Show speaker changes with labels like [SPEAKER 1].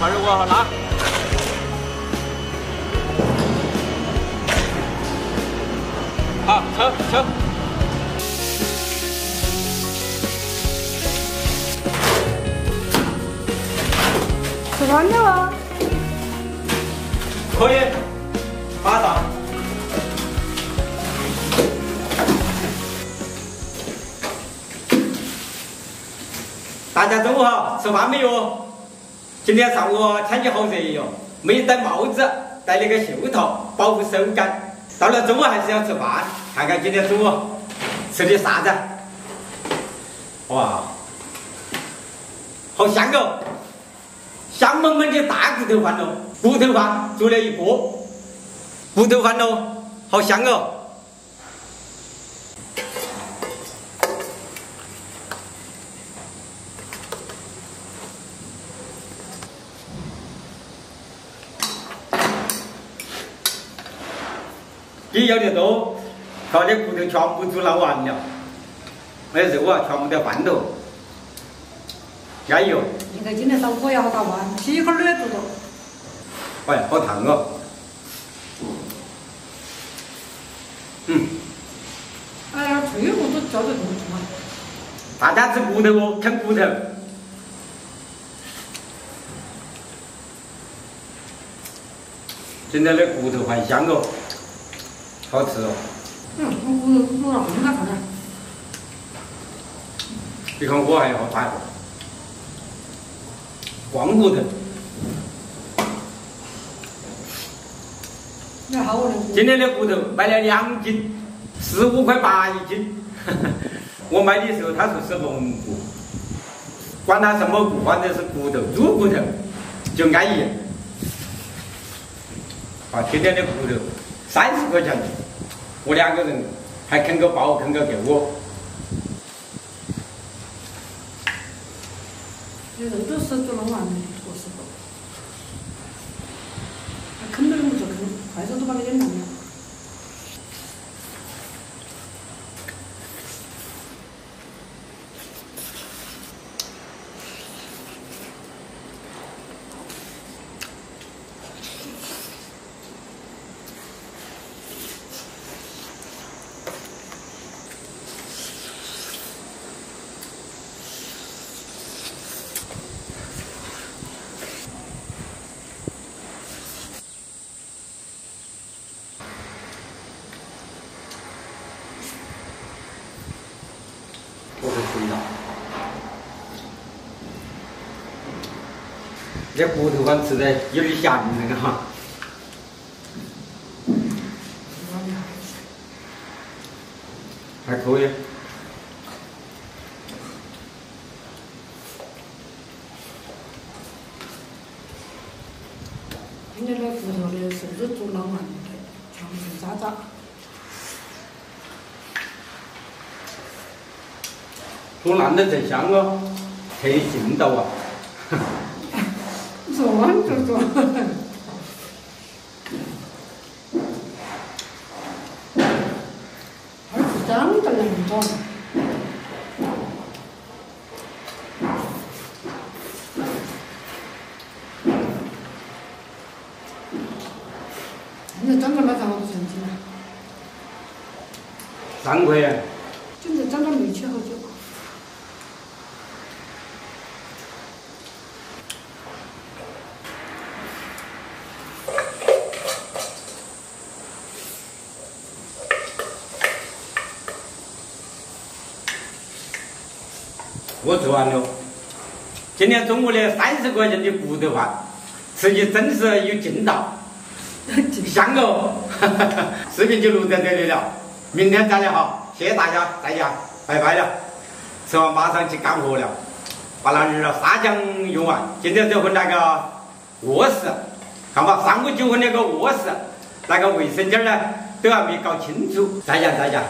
[SPEAKER 1] 快点往拉。好，抽抽。
[SPEAKER 2] 吃饭了啊？
[SPEAKER 1] 可以，马上。大家中午好，吃饭没有？今天上午天气好热哟，没戴帽子，戴了个袖套保护手感。到了中午还是要吃饭，看看今天中午吃的啥子？哇，好香哦！香喷喷的大骨头饭喽，骨头饭做了一锅，骨头饭喽，好香哦！你要的多，把的骨头全部都捞完了，那肉啊全部在饭头，加油！
[SPEAKER 2] 你看今天烧火也好大碗，几口热度都。
[SPEAKER 1] 哎，好烫哦！嗯，
[SPEAKER 2] 哎呀，脆骨都嚼得动嘛。
[SPEAKER 1] 大家吃骨头哦，啃骨头。现在的骨头还香哦，好吃哦。
[SPEAKER 2] 嗯，我骨头骨头那么大看看。
[SPEAKER 1] 你看我还要大，光骨头。
[SPEAKER 2] 你看我的。
[SPEAKER 1] 今天的骨头买了两斤，十五块八一斤。我买的时候他说是龙骨，管它什么骨，反正是骨头，猪骨头就安逸。把，今天的骨头三十块钱，我两个人还啃个包，啃个给我。
[SPEAKER 2] 这都是做了完的，我是不。啃都用不着啃，快手都把它给弄了。
[SPEAKER 1] 我会回答。这骨头饭吃的有点咸那个哈。还可以。
[SPEAKER 2] 今天的骨头的是不是做老慢的？全部渣渣。
[SPEAKER 1] 做烂的才香哦，特劲道啊！
[SPEAKER 2] 做完就做。长得那种。你长着买？
[SPEAKER 1] 三块钱，
[SPEAKER 2] 现在长着没去好久。
[SPEAKER 1] 我做完了。今天中午的三十块钱的骨头饭，吃起真是有劲道，香哦！视频就录在这里了，明天再来哈，谢谢大家，再见，拜拜了。吃完马上去干活了，把那儿沙浆用完。今天就回那个卧室，看吧，上午就回那个卧室，那个卫生间呢都还没搞清楚。再见，再见。